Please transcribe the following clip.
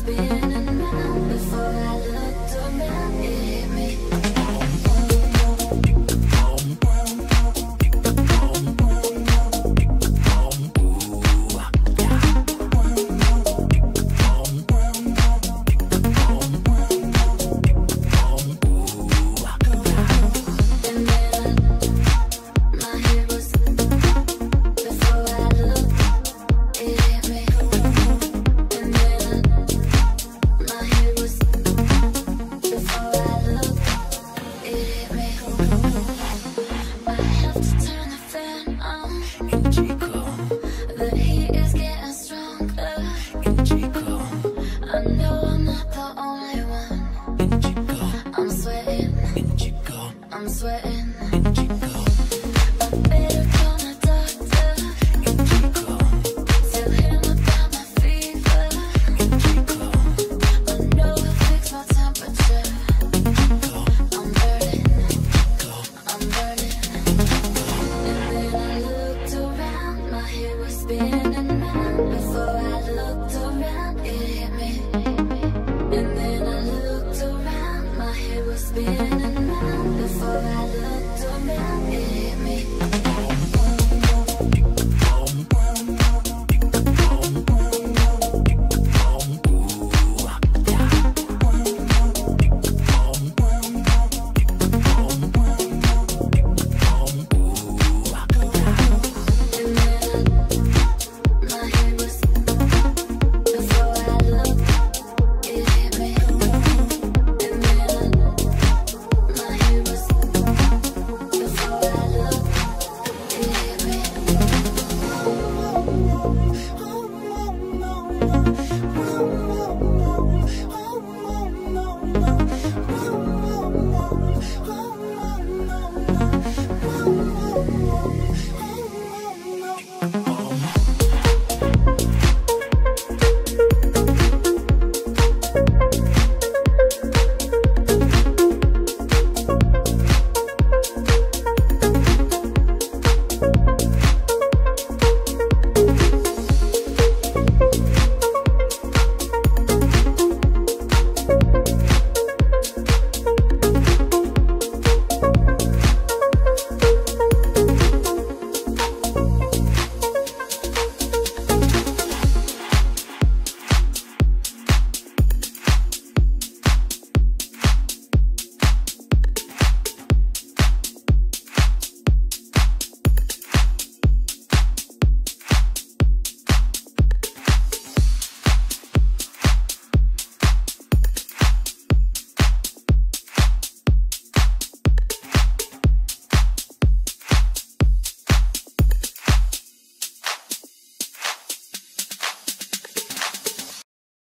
spinning.